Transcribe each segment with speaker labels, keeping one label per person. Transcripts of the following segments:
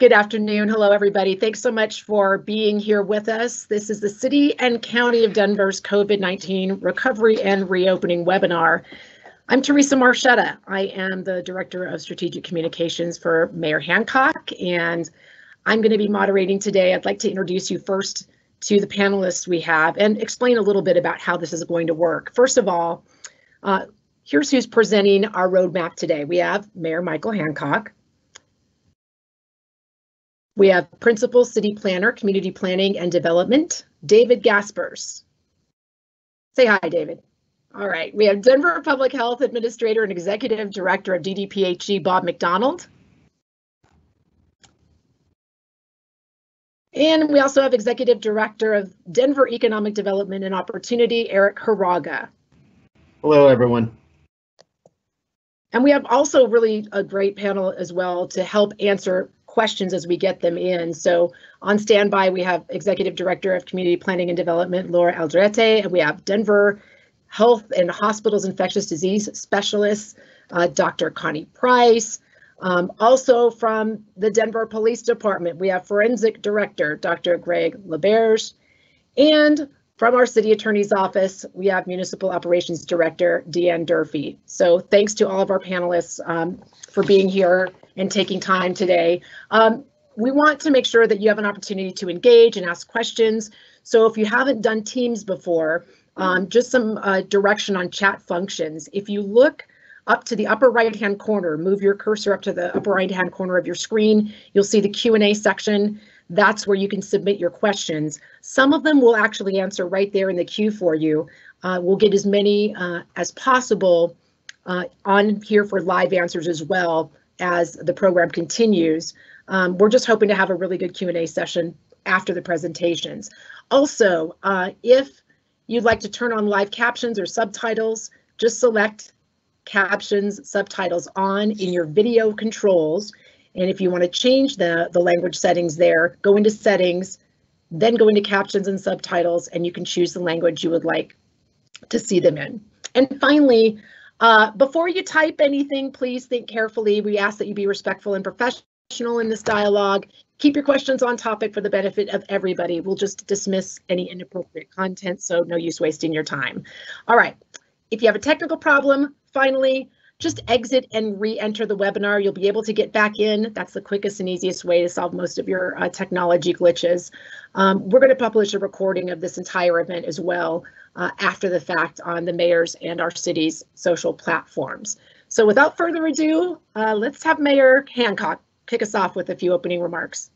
Speaker 1: Good afternoon. Hello, everybody. Thanks so much for being here with us. This is the City and County of Denver's COVID-19 Recovery and Reopening webinar. I'm Teresa Marchetta. I am the Director of Strategic Communications for Mayor Hancock, and I'm going to be moderating today. I'd like to introduce you first to the panelists we have and explain a little bit about how this is going to work. First of all, uh, here's who's presenting our roadmap today. We have Mayor Michael Hancock. We have Principal City Planner, Community Planning and Development, David Gaspers. Say hi, David. All right, we have Denver Public Health Administrator and Executive Director of DDPHE, Bob McDonald. And we also have Executive Director of Denver Economic Development and Opportunity, Eric Hiraga.
Speaker 2: Hello, everyone.
Speaker 1: And we have also really a great panel as well to help answer questions as we get them in. So on standby, we have Executive Director of Community Planning and Development, Laura Aldrete, and we have Denver Health and Hospitals Infectious Disease Specialist, uh, Dr. Connie Price, um, also from the Denver Police Department, we have Forensic Director Dr. Greg LaBerge, and from our City Attorney's Office, we have Municipal Operations Director Deanne Durfee. So thanks to all of our panelists um, for being here and taking time today. Um, we want to make sure that you have an opportunity to engage and ask questions. So if you haven't done Teams before, um, just some uh, direction on chat functions. If you look up to the upper right hand corner, move your cursor up to the upper right hand corner of your screen. You'll see the Q&A section. That's where you can submit your questions. Some of them will actually answer right there in the queue for you. Uh, we'll get as many uh, as possible uh, on here for live answers as well as the program continues. Um, we're just hoping to have a really good Q&A session after the presentations. Also, uh, if you'd like to turn on live captions or subtitles, just select captions, subtitles on in your video controls. And if you want to change the, the language settings there, go into settings, then go into captions and subtitles, and you can choose the language you would like to see them in. And finally, uh, before you type anything, please think carefully. We ask that you be respectful and professional in this dialogue. Keep your questions on topic for the benefit of everybody. We'll just dismiss any inappropriate content, so no use wasting your time. All right, if you have a technical problem, finally, just exit and re-enter the webinar. You'll be able to get back in. That's the quickest and easiest way to solve most of your uh, technology glitches. Um, we're going to publish a recording of this entire event as well uh, after the fact on the mayor's and our city's social platforms. So without further ado, uh, let's have Mayor Hancock kick us off with a few opening remarks.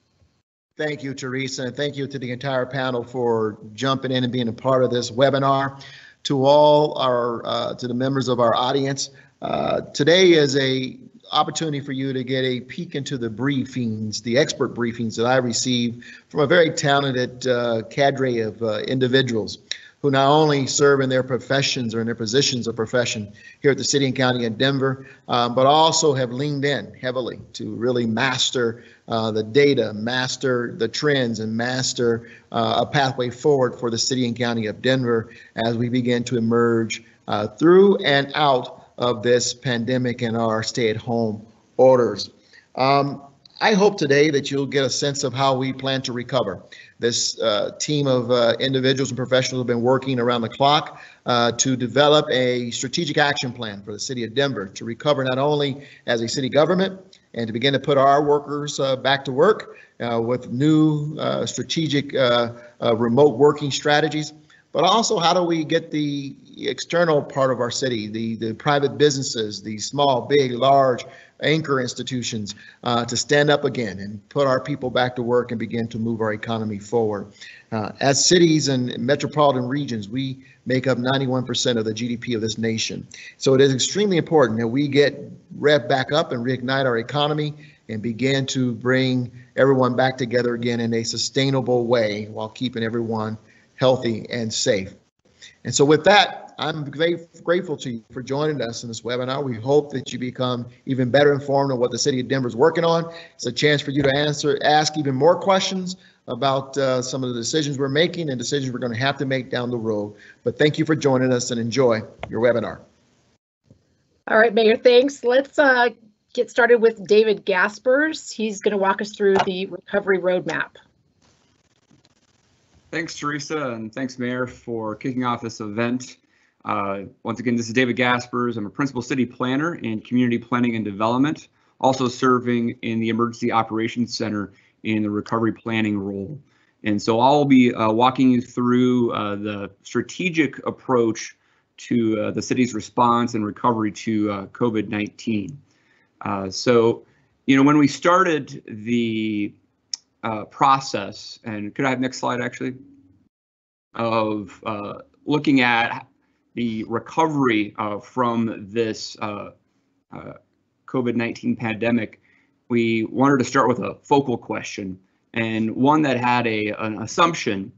Speaker 2: Thank you, Teresa, and thank you to the entire panel for jumping in and being a part of this webinar to all our, uh, to the members of our audience. Uh, today is a opportunity for you to get a peek into the briefings, the expert briefings that I receive from a very talented uh, cadre of uh, individuals who not only serve in their professions or in their positions of profession here at the city and county of Denver, um, but also have leaned in heavily to really master uh, the data, master the trends, and master uh, a pathway forward for the city and county of Denver as we begin to emerge uh, through and out of this pandemic and our stay-at-home orders. Um, I hope today that you'll get a sense of how we plan to recover. This uh, team of uh, individuals and professionals have been working around the clock uh, to develop a strategic action plan for the city of Denver to recover not only as a city government and to begin to put our workers uh, back to work uh, with new uh, strategic remote working strategies, but also how do we get the external part of our city, the, the private businesses, the small, big, large anchor institutions uh, to stand up again and put our people back to work and begin to move our economy forward. Uh, as cities and metropolitan regions, we make up 91% of the GDP of this nation. So it is extremely important that we get rev back up and reignite our economy and begin to bring everyone back together again in a sustainable way while keeping everyone healthy and safe. And so with that, I'm very grateful to you for joining us in this webinar. We hope that you become even better informed on what the city of Denver is working on. It's a chance for you to answer, ask even more questions about uh, some of the decisions we're making and decisions we're going to have to make down the road. But thank you for joining us and enjoy your webinar.
Speaker 1: All right, Mayor, thanks. Let's uh, get started with David Gaspers. He's going to walk us through the recovery roadmap.
Speaker 3: Thanks, Teresa, and thanks, Mayor, for kicking off this event. Uh, once again, this is David Gaspers. I'm a principal city planner in community planning and development, also serving in the Emergency Operations Center in the recovery planning role. And so I'll be uh, walking you through uh, the strategic approach to uh, the city's response and recovery to uh, COVID-19. Uh, so, you know, when we started the process, and could I have next slide actually, of looking at the recovery uh, from this uh, uh, COVID-19 pandemic, we wanted to start with a focal question and one that had a an assumption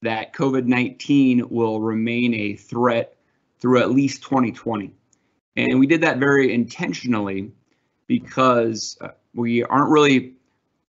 Speaker 3: that COVID-19 will remain a threat through at least 2020. And we did that very intentionally because uh, we aren't really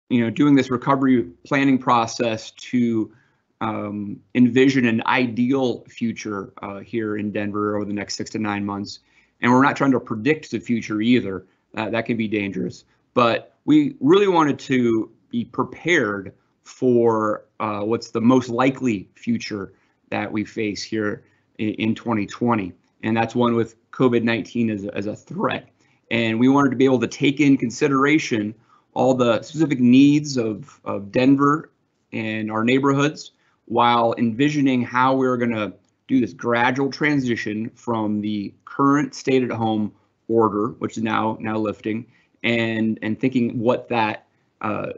Speaker 3: you know, doing this recovery planning process to um, envision an ideal future uh, here in Denver over the next six to nine months. And we're not trying to predict the future either. Uh, that can be dangerous. But we really wanted to be prepared for uh, what's the most likely future that we face here in, in 2020. And that's one with COVID 19 as, as a threat. And we wanted to be able to take in consideration all the specific needs of, of Denver and our neighborhoods while envisioning how we're going to do this gradual transition from the current stay at home order, which is now now lifting, and and thinking what that uh,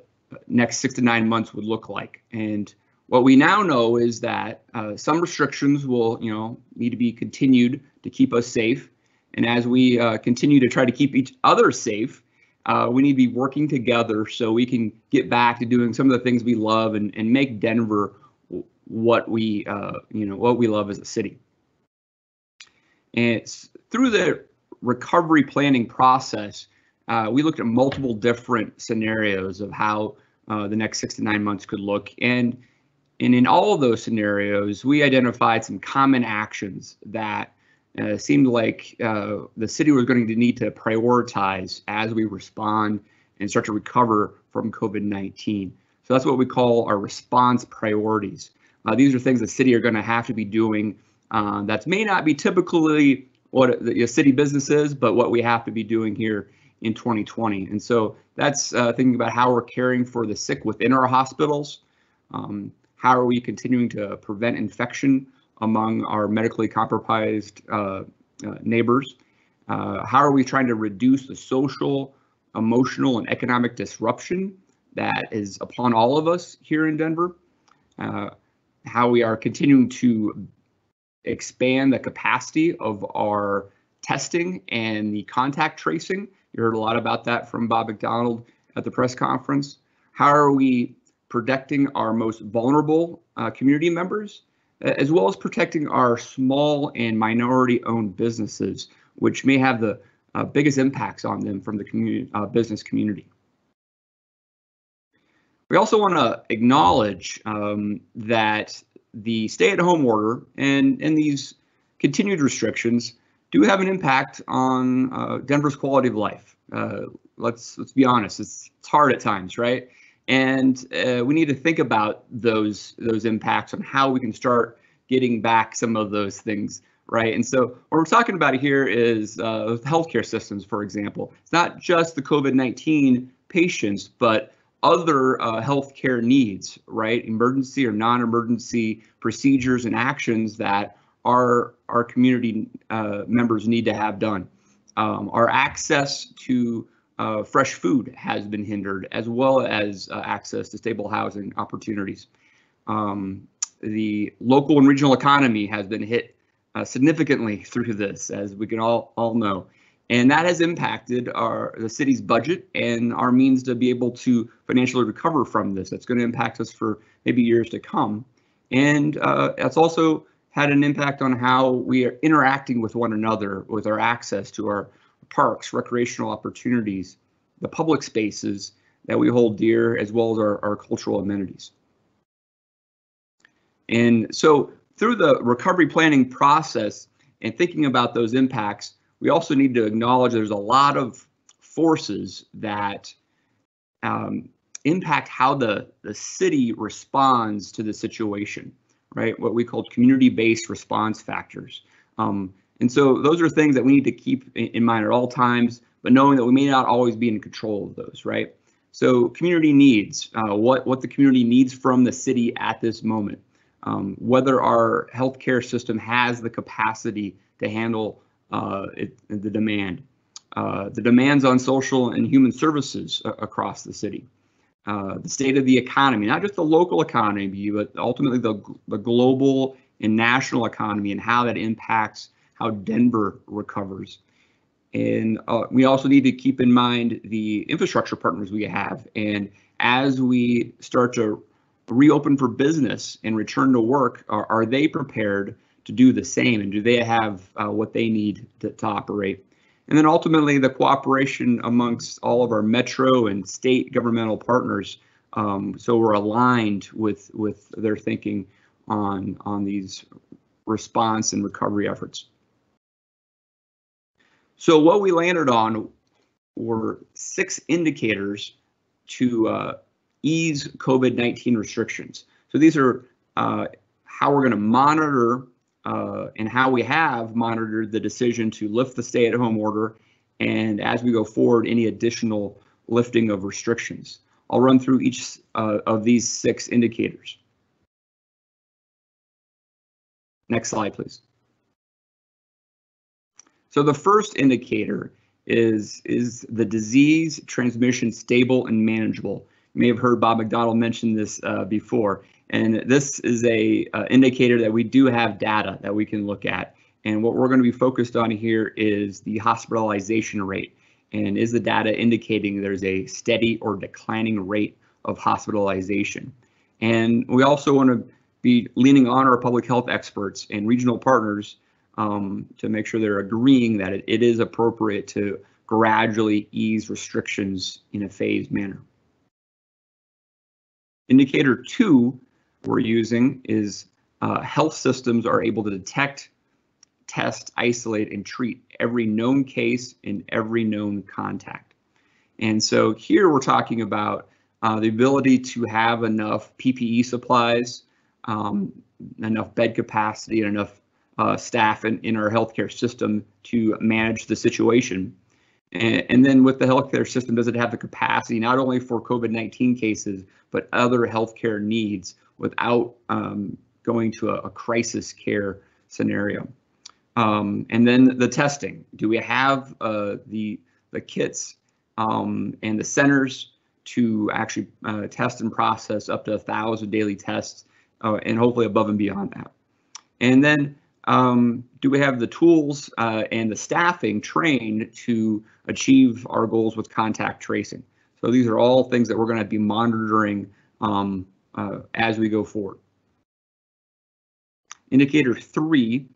Speaker 3: next six to nine months would look like. And what we now know is that uh, some restrictions will you know need to be continued to keep us safe, and as we uh, continue to try to keep each other safe, uh, we need to be working together so we can get back to doing some of the things we love and, and make Denver what we uh, you know what we love as a city. And it's through the recovery planning process, uh, we looked at multiple different scenarios of how uh, the next six to nine months could look, and and in all of those scenarios, we identified some common actions that uh, seemed like uh, the city was going to need to prioritize as we respond and start to recover from COVID-19. So that's what we call our response priorities. Uh, these are things the city are going to have to be doing uh, that may not be typically what the city business is, but what we have to be doing here in 2020. And so that's uh, thinking about how we're caring for the sick within our hospitals. Um, how are we continuing to prevent infection among our medically compromised uh, uh, neighbors? Uh, how are we trying to reduce the social, emotional, and economic disruption that is upon all of us here in Denver? How we are continuing to expand the capacity of our testing and the contact tracing. You heard a lot about that from Bob McDonald at the press conference. How are we protecting our most vulnerable uh, community members, as well as protecting our small and minority owned businesses, which may have the uh, biggest impacts on them from the uh, business community. We also want to acknowledge um, that the stay-at-home order and and these continued restrictions do have an impact on uh, Denver's quality of life. Uh, let's let's be honest, it's, it's hard at times, right? And uh, we need to think about those those impacts on how we can start getting back some of those things, right? And so what we're talking about here is uh, healthcare systems, for example. It's not just the COVID-19 patients, but other uh, healthcare needs, right? Emergency or non-emergency procedures and actions that our our community uh, members need to have done. Um, our access to uh, fresh food has been hindered, as well as uh, access to stable housing opportunities. Um, the local and regional economy has been hit uh, significantly through this, as we can all all know and that has impacted our the city's budget and our means to be able to financially recover from this. That's going to impact us for maybe years to come, and uh, it's also had an impact on how we are interacting with one another, with our access to our parks, recreational opportunities, the public spaces that we hold dear, as well as our, our cultural amenities. And so through the recovery planning process and thinking about those impacts, we also need to acknowledge there's a lot of forces that um, impact how the, the city responds to the situation, right? What we call community-based response factors. Um, and so those are things that we need to keep in, in mind at all times, but knowing that we may not always be in control of those, right? So community needs, uh, what, what the community needs from the city at this moment, um, whether our healthcare system has the capacity to handle uh, it, the demand, uh, the demands on social and human services across the city, uh, the state of the economy, not just the local economy, but ultimately the, the global and national economy and how that impacts how Denver recovers. And uh, we also need to keep in mind the infrastructure partners we have. And as we start to reopen for business and return to work, are, are they prepared to do the same? And do they have uh, what they need to, to operate? And then ultimately the cooperation amongst all of our metro and state governmental partners. Um, so we're aligned with, with their thinking on, on these response and recovery efforts. So what we landed on were six indicators to uh, ease COVID-19 restrictions. So these are uh, how we're going to monitor uh, and how we have monitored the decision to lift the stay-at-home order, and as we go forward, any additional lifting of restrictions. I'll run through each uh, of these six indicators. Next slide, please. So the first indicator is, is the disease transmission stable and manageable. You may have heard Bob McDonald mention this uh, before. And this is a uh, indicator that we do have data that we can look at. And what we're going to be focused on here is the hospitalization rate. And is the data indicating there's a steady or declining rate of hospitalization? And we also want to be leaning on our public health experts and regional partners um, to make sure they're agreeing that it, it is appropriate to gradually ease restrictions in a phased manner. Indicator two we're using is uh, health systems are able to detect, test, isolate, and treat every known case and every known contact. And so here we're talking about uh, the ability to have enough PPE supplies, um, enough bed capacity, and enough uh, staff in, in our healthcare system to manage the situation. And, and, then with the healthcare system, does it have the capacity not only for COVID-19 cases, but other healthcare needs without um, going to a, a, crisis care scenario? Um, and then the testing. Do we have uh, the the kits um, and the centers to actually uh, test and process up to a thousand daily tests, uh, and hopefully above and beyond that? And then um, do we have the tools uh, and the staffing trained to achieve our goals with contact tracing? So these are all things that we're going to be monitoring um, uh, as we go forward. Indicator three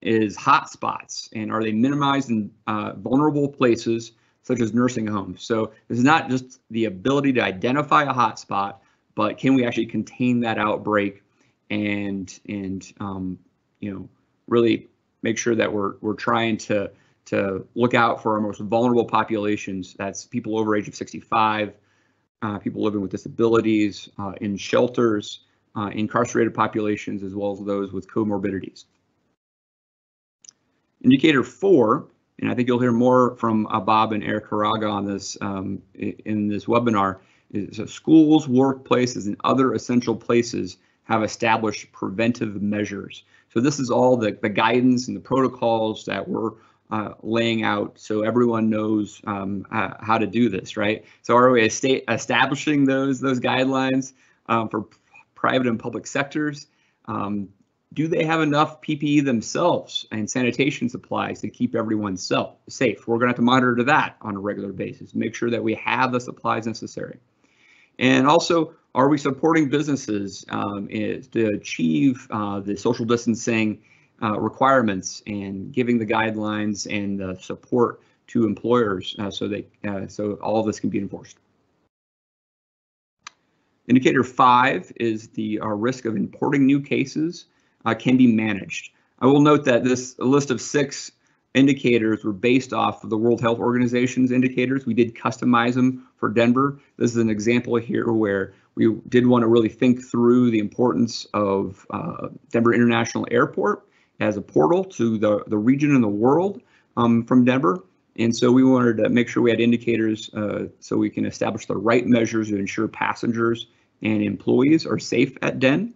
Speaker 3: is hotspots and are they minimized in uh, vulnerable places such as nursing homes? So this is not just the ability to identify a hotspot, but can we actually contain that outbreak and and um, you know really make sure that we're we're trying to to look out for our most vulnerable populations. That's people over age of 65, uh, people living with disabilities, uh, in shelters, uh, incarcerated populations, as well as those with comorbidities. Indicator four, and I think you'll hear more from uh, Bob and Eric Hiraga on this um, in this webinar, is schools, workplaces, and other essential places have established preventive measures. So this is all the, the guidance and the protocols that we're uh, laying out so everyone knows um, uh, how to do this, right? So are we establishing those those guidelines um, for private and public sectors? Um, do they have enough PPE themselves and sanitation supplies to keep everyone self, safe? We're going to have to monitor that on a regular basis, make sure that we have the supplies necessary. And also, are we supporting businesses um, to achieve uh, the social distancing uh, requirements and giving the guidelines and the support to employers uh, so they uh, so all of this can be enforced? Indicator five is the uh, risk of importing new cases uh, can be managed. I will note that this list of six indicators were based off of the World Health Organization's indicators. We did customize them for Denver. This is an example here where we did want to really think through the importance of uh, Denver International Airport as a portal to the, the region and the world um, from Denver. And so we wanted to make sure we had indicators uh, so we can establish the right measures to ensure passengers and employees are safe at DEN.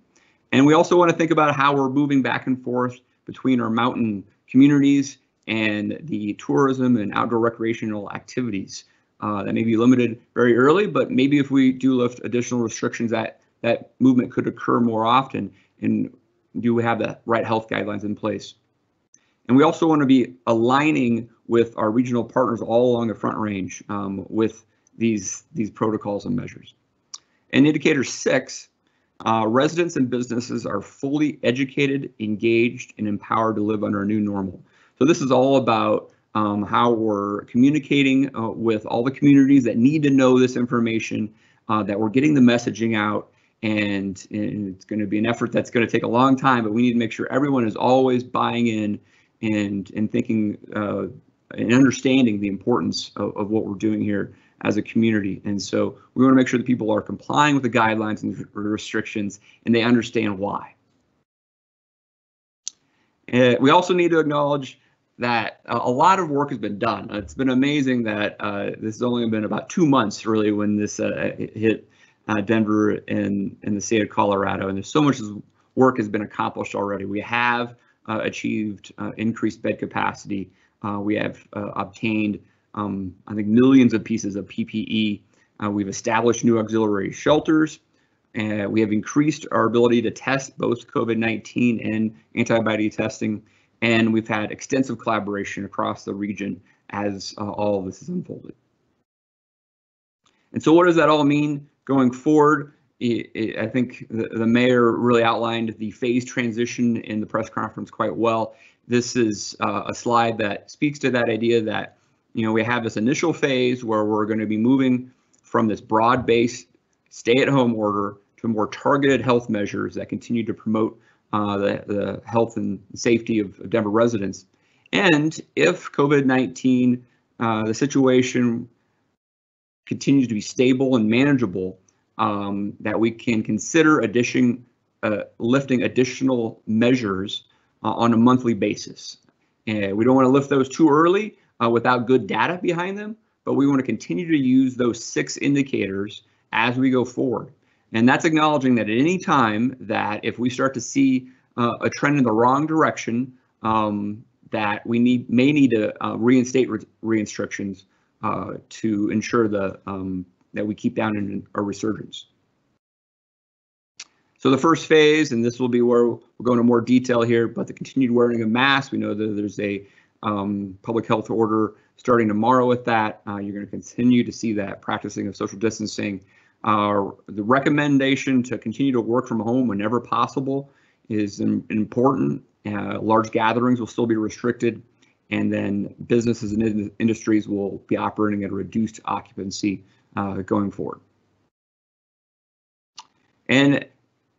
Speaker 3: And we also want to think about how we're moving back and forth between our mountain communities and the tourism and outdoor recreational activities uh, that may be limited very early, but maybe if we do lift additional restrictions, that that movement could occur more often, and do we have the right health guidelines in place? And we also want to be aligning with our regional partners all along the Front Range um, with these these protocols and measures. And indicator six, uh, residents and businesses are fully educated, engaged, and empowered to live under a new normal. So this is all about um, how we're communicating uh, with all the communities that need to know this information, uh, that we're getting the messaging out, and, and it's going to be an effort that's going to take a long time, but we need to make sure everyone is always buying in and and thinking uh, and understanding the importance of, of what we're doing here as a community. And so we want to make sure that people are complying with the guidelines and restrictions and they understand why. We also need to acknowledge that a lot of work has been done. It's been amazing that uh, this has only been about two months really when this uh, hit uh, Denver and, and the state of Colorado. And there's so much work has been accomplished already. We have uh, achieved increased bed capacity. we have obtained, um, I think, millions of pieces of PPE. we've established new auxiliary shelters. Uh, we have increased our ability to test both COVID-19 and antibody testing, and we've had extensive collaboration across the region as uh, all of this has unfolded. And so what does that all mean going forward? I think the, mayor really outlined the phase transition in the press conference quite well. This is uh, a slide that speaks to that idea that, you know, we have this initial phase where we're going to be moving from this broad-based stay-at-home order to more targeted health measures that continue to promote uh, the, the health and safety of Denver residents. And if COVID-19, uh, the situation continues to be stable and manageable, um, that we can consider addition, uh, lifting additional measures uh, on a monthly basis. And we don't want to lift those too early uh, without good data behind them, but we want to continue to use those six indicators as we go forward. And that's acknowledging that at any time that if we start to see uh, a trend in the wrong direction, um, that we need may need to uh, reinstate re restrictions uh, to ensure the um, that we keep down in our resurgence. So the first phase, and this will be where we'll go into more detail here, but the continued wearing of masks, we know that there's a um, public health order starting tomorrow with that. Uh, you're going to continue to see that practicing of social distancing uh, the recommendation to continue to work from home whenever possible is important. Uh, large gatherings will still be restricted, and then businesses and in industries will be operating at a reduced occupancy uh, going forward. And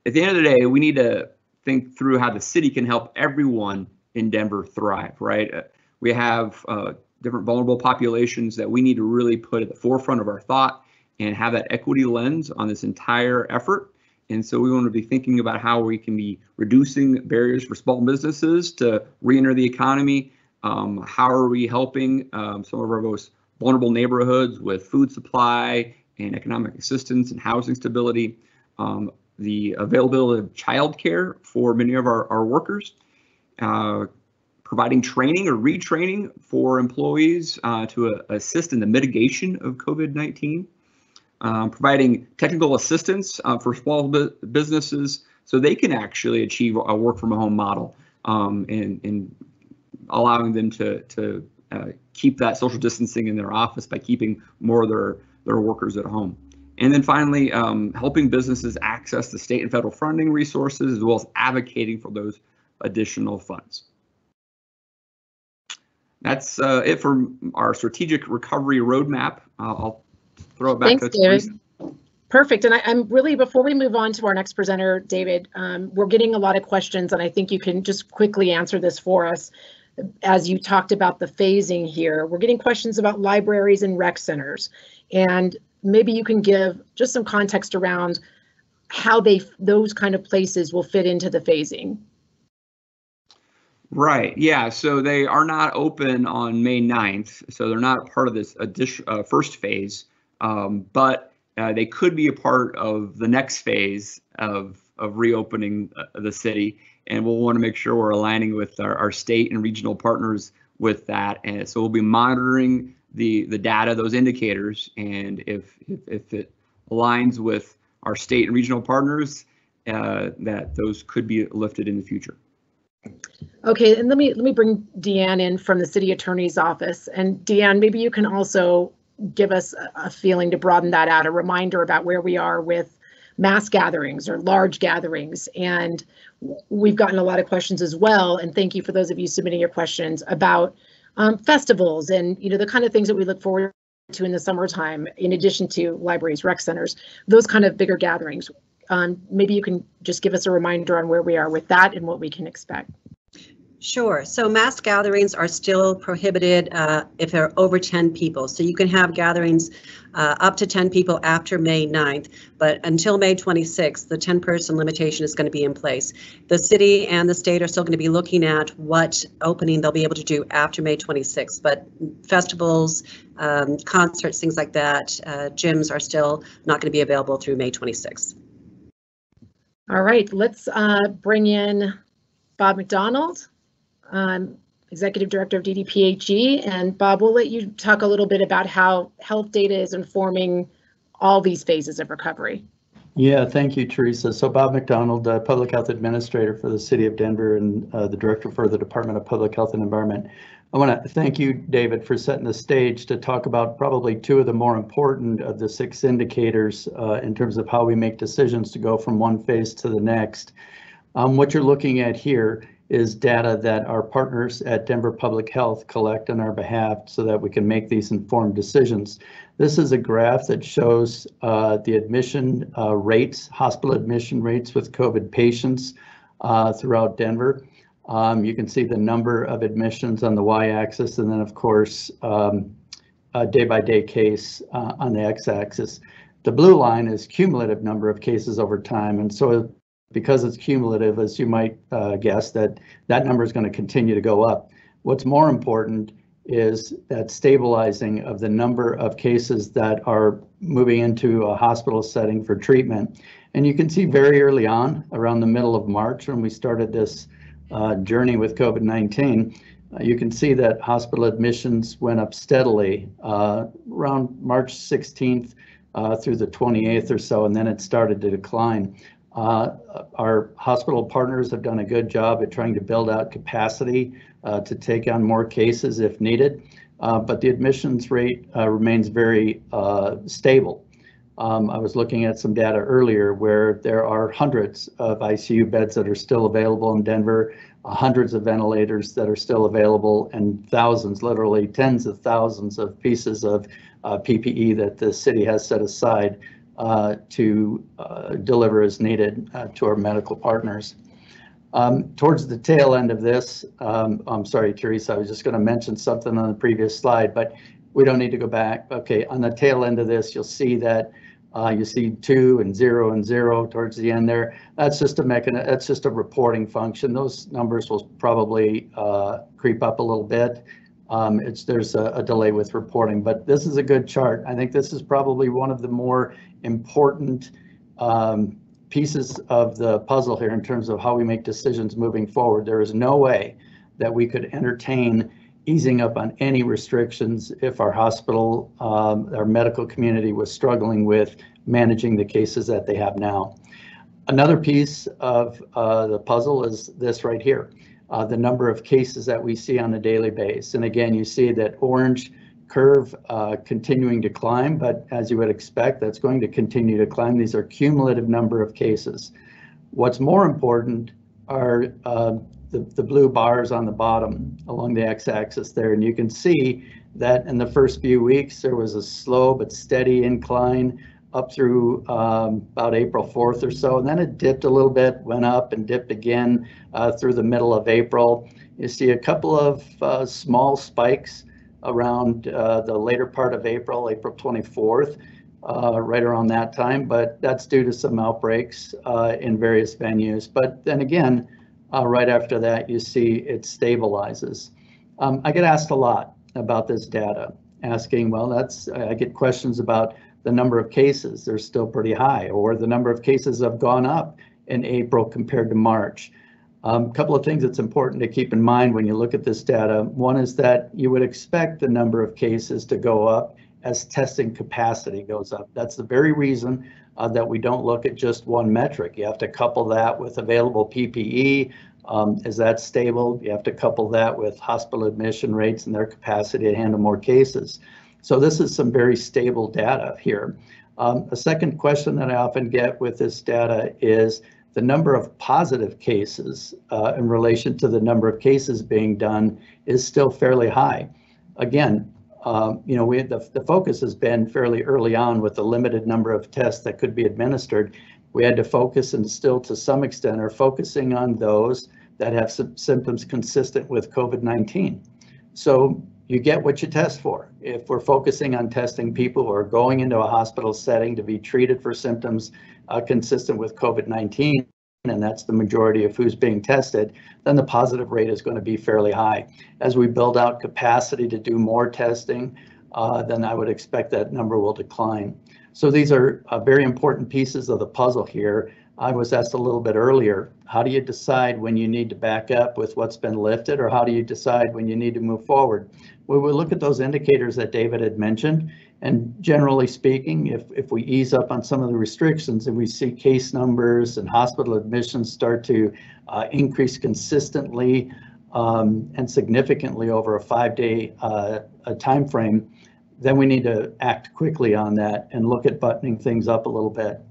Speaker 3: at the end of the day, we need to think through how the city can help everyone in Denver thrive, right? Uh, we have uh, different vulnerable populations that we need to really put at the forefront of our thought and have that equity lens on this entire effort. And so we want to be thinking about how we can be reducing barriers for small businesses to re-enter the economy. Um, how are we helping um, some of our most vulnerable neighborhoods with food supply and economic assistance and housing stability? Um, the availability of childcare for many of our, our workers, uh, providing training or retraining for employees uh, to uh, assist in the mitigation of COVID-19 um, providing technical assistance uh, for small bu businesses so they can actually achieve a work from home model um, and, and allowing them to, to uh, keep that social distancing in their office by keeping more of their, their workers at home. And then finally, um, helping businesses access the state and federal funding resources as well as advocating for those additional funds. That's uh, it for our strategic recovery roadmap. Uh, I'll throw it back
Speaker 1: Thanks,
Speaker 3: to
Speaker 1: David.
Speaker 3: Teresa.
Speaker 1: Perfect. And I, am really, before we move on to our next presenter, David, um, we're getting a lot of questions and I think you can just quickly answer this for us. As you talked about the phasing here, we're getting questions about libraries and rec centers. And maybe you can give just some context around how they, those kind of places will fit into the phasing.
Speaker 3: Right, yeah, so they are not open on May 9th, so they're not part of this addition, uh, first phase. Um, but uh, they could be a part of the next phase of, of reopening uh, the city. And we'll want to make sure we're aligning with our, our state and regional partners with that. And so we'll be monitoring the, the data, those indicators, and if, if, if it aligns with our state and regional partners, uh, that those could be lifted in the future.
Speaker 1: Okay, and let me let me bring Deanne in from the city attorney's office. And Deanne, maybe you can also give us a, a feeling to broaden that out, a reminder about where we are with mass gatherings or large gatherings. And we've gotten a lot of questions as well. And thank you for those of you submitting your questions about um, festivals and you know the kind of things that we look forward to in the summertime, in addition to libraries, rec centers, those kind of bigger gatherings. Um, maybe you can just give us a reminder on where we are with that and what we can expect.
Speaker 4: Sure. So mass gatherings are still prohibited uh, if they're over 10 people. So you can have gatherings uh, up to 10 people after May 9th, but until May 26th, the 10 person limitation is going to be in place. The city and the state are still going to be looking at what opening they'll be able to do after May 26th, but festivals, um, concerts, things like that, uh, gyms are still not going to be available through May 26th.
Speaker 1: All right, let's uh, bring in Bob McDonald, um, Executive Director of DDPHE. And Bob, we'll let you talk a little bit about how health data is informing all these phases of recovery.
Speaker 5: Yeah, thank you, Teresa. So Bob McDonald, uh, Public Health Administrator for the City of Denver and uh, the Director for the Department of Public Health and Environment. I want to thank you, David, for setting the stage to talk about probably two of the more important of the six indicators uh, in terms of how we make decisions to go from one phase to the next. Um, what you're looking at here is data that our partners at Denver Public Health collect on our behalf so that we can make these informed decisions. This is a graph that shows uh, the admission uh, rates, hospital admission rates with COVID patients uh, throughout Denver. Um, you can see the number of admissions on the y-axis and then of course um, a day-by-day case uh, on the x-axis. The blue line is cumulative number of cases over time and so because it's cumulative, as you might uh, guess, that that number is going to continue to go up. What's more important is that stabilizing of the number of cases that are moving into a hospital setting for treatment. And you can see very early on, around the middle of March, when we started this uh, journey with COVID-19, uh, you can see that hospital admissions went up steadily uh, around March 16th uh, through the 28th or so, and then it started to decline. Uh, our hospital partners have done a good job at trying to build out capacity uh, to take on more cases if needed, uh, but the admissions rate uh, remains very uh, stable. Um, I was looking at some data earlier where there are hundreds of ICU beds that are still available in Denver, uh, hundreds of ventilators that are still available, and thousands, literally tens of thousands of pieces of PPE that the city has set aside uh, to uh, deliver as needed uh, to our medical partners. Um, towards the tail end of this, um, I'm sorry, Teresa, I was just going to mention something on the previous slide, but we don't need to go back. Okay, on the tail end of this, you'll see that uh, you see two and zero and zero towards the end there. That's just a mechan. That's just a reporting function. Those numbers will probably uh, creep up a little bit. Um, it's there's a, a, delay with reporting, but this is a good chart. I think this is probably one of the more important um, pieces of the puzzle here in terms of how we make decisions moving forward. There is no way that we could entertain easing up on any restrictions if our hospital, um, our medical community was struggling with managing the cases that they have now. Another piece of uh, the puzzle is this right here, uh, the number of cases that we see on a daily basis. And again, you see that orange curve uh, continuing to climb, but as you would expect, that's going to continue to climb. These are cumulative number of cases. What's more important are uh, the, the blue bars on the bottom along the x-axis there, and you can see that in the first few weeks there was a slow but steady incline up through um, about April 4th or so, and then it dipped a little bit, went up and dipped again uh, through the middle of April You see a couple of uh, small spikes around uh, the later part of April, April 24th, uh, right around that time, but that's due to some outbreaks uh, in various venues. But then again, uh, right after that, you see it stabilizes. Um, I get asked a lot about this data, asking, well, that's, I get questions about the number of cases, they're still pretty high, or the number of cases have gone up in April compared to March. A um, couple of things that's important to keep in mind when you look at this data. One is that you would expect the number of cases to go up as testing capacity goes up. That's the very reason uh, that we don't look at just one metric. You have to couple that with available PPE. Um, is that stable? You have to couple that with hospital admission rates and their capacity to handle more cases. So this is some very stable data here. Um, a second question that I often get with this data is the number of positive cases uh, in relation to the number of cases being done is still fairly high. Again, um, you know, we the, the focus has been fairly early on with the limited number of tests that could be administered. We had to focus and still to some extent are focusing on those that have symptoms consistent with COVID-19. So you get what you test for. If we're focusing on testing people who are going into a hospital setting to be treated for symptoms uh, consistent with COVID-19, and that's the majority of who's being tested, then the positive rate is going to be fairly high. As we build out capacity to do more testing, uh, then I would expect that number will decline. So these are uh, very important pieces of the puzzle here. I was asked a little bit earlier, how do you decide when you need to back up with what's been lifted or how do you decide when you need to move forward? Well, we look at those indicators that David had mentioned and generally speaking, if, if we ease up on some of the restrictions and we see case numbers and hospital admissions start to uh, increase consistently um, and significantly over a five-day uh, time frame, then we need to act quickly on that and look at buttoning things up a little bit.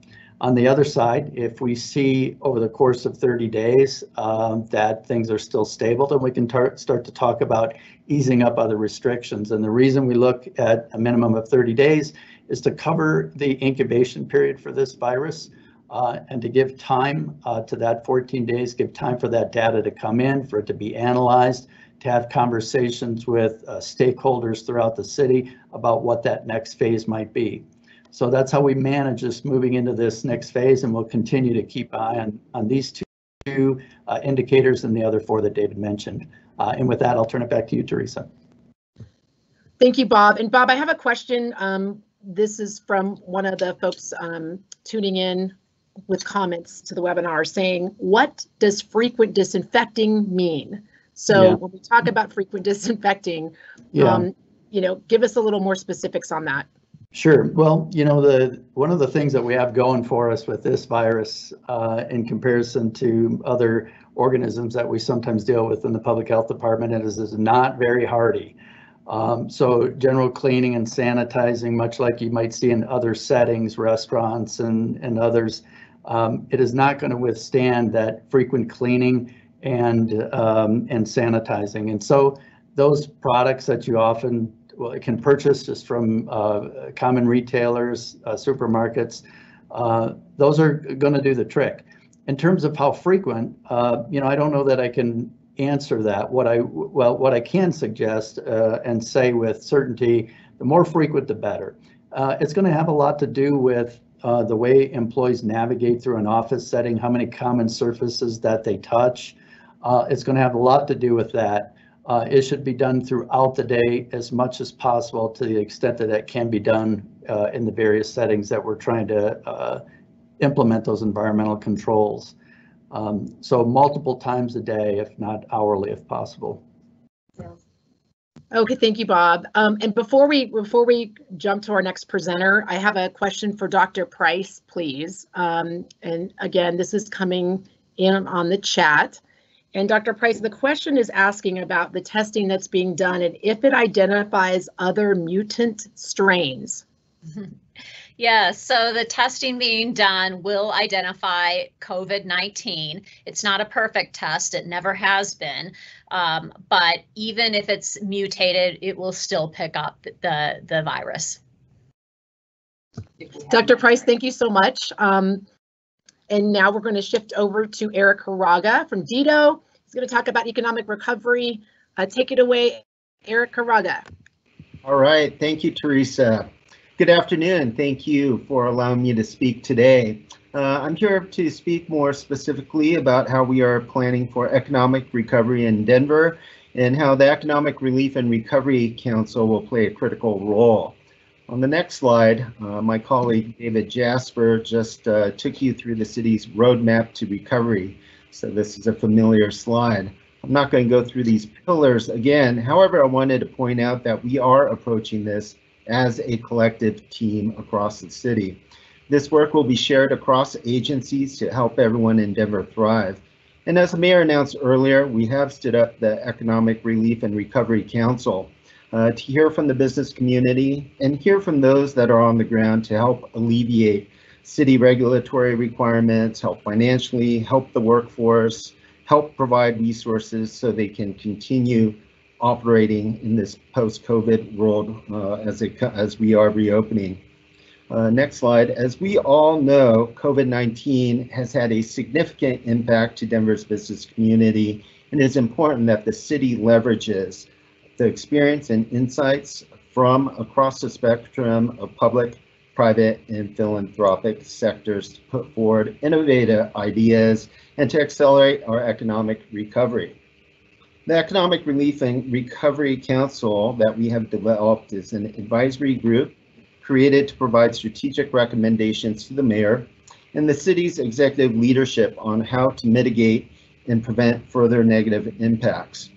Speaker 5: On the other side, if we see over the course of 30 days um, that things are still stable, then we can start to talk about easing up other restrictions. And the reason we look at a minimum of 30 days is to cover the incubation period for this virus uh, and to give time uh, to that 14 days, give time for that data to come in, for it to be analyzed, to have conversations with uh, stakeholders throughout the city about what that next phase might be. So that's how we manage this moving into this next phase, and we'll continue to keep eye on, on these two, two uh, indicators and the other four that David mentioned. Uh, and with that, I'll turn it back to you, Teresa.
Speaker 1: Thank you, Bob. And Bob, I have a question. Um, this is from one of the folks um, tuning in with comments to the webinar saying, what does frequent disinfecting mean? So yeah. when we talk about frequent disinfecting, yeah. um, you know, give us a little more specifics on that.
Speaker 5: Sure. Well, you know, the one of the things that we have going for us with this virus uh, in comparison to other organisms that we sometimes deal with in the public health department is, is not very hardy. Um, so general cleaning and sanitizing, much like you might see in other settings, restaurants and, and others, um, it is not going to withstand that frequent cleaning and um, and sanitizing. And so those products that you often well, it can purchase just from uh, common retailers, uh, supermarkets. Uh, those are going to do the trick. In terms of how frequent, uh, you know, I don't know that I can answer that. What I well, what I can suggest uh, and say with certainty, the more frequent, the better. Uh, it's going to have a lot to do with the way employees navigate through an office setting, how many common surfaces that they touch. it's going to have a lot to do with that. Uh, it should be done throughout the day as much as possible to the extent that that can be done uh, in the various settings that we're trying to uh, implement those environmental controls. Um, so multiple times a day, if not hourly, if possible.
Speaker 1: Okay, thank you, Bob. Um, and before we before we jump to our next presenter, I have a question for Dr. Price, please. Um, and again, this is coming in on the chat. And Dr. Price, the question is asking about the testing that's being done and if it identifies other mutant strains.
Speaker 6: Yeah, so the testing being done will identify COVID 19. It's not a perfect test, it never has been. Um, but even if it's mutated, it will still pick up the, the virus.
Speaker 1: Dr. Price, thank you so much. Um, and now we're going to shift over to Eric Hiraga from DEDO. He's going to talk about economic recovery. Uh, take it away, Eric Hiraga.
Speaker 7: All right, thank you, Teresa. Good afternoon. Thank you for allowing me to speak today. Uh, I'm here to speak more specifically about how we are planning for economic recovery in Denver and how the Economic Relief and Recovery Council will play a critical role. On the next slide, uh, my colleague David Jasper just uh, took you through the city's roadmap to recovery. So this is a familiar slide. I'm not going to go through these pillars again. However, I wanted to point out that we are approaching this as a collective team across the city. This work will be shared across agencies to help everyone in Denver thrive. And as the mayor announced earlier, we have stood up the Economic Relief and Recovery Council uh, to hear from the business community and hear from those that are on the ground to help alleviate city regulatory requirements, help financially, help the workforce, help provide resources so they can continue operating in this post-COVID world uh, as, it, as we are reopening. Uh, next slide. As we all know, COVID-19 has had a significant impact to Denver's business community, and it's important that the city leverages the experience and insights from across the spectrum of public, private, and philanthropic sectors to put forward innovative ideas and to accelerate our economic recovery. The Economic Relief and Recovery Council that we have developed is an advisory group created to provide strategic recommendations to the mayor and the city's executive leadership on how to mitigate and prevent further negative impacts.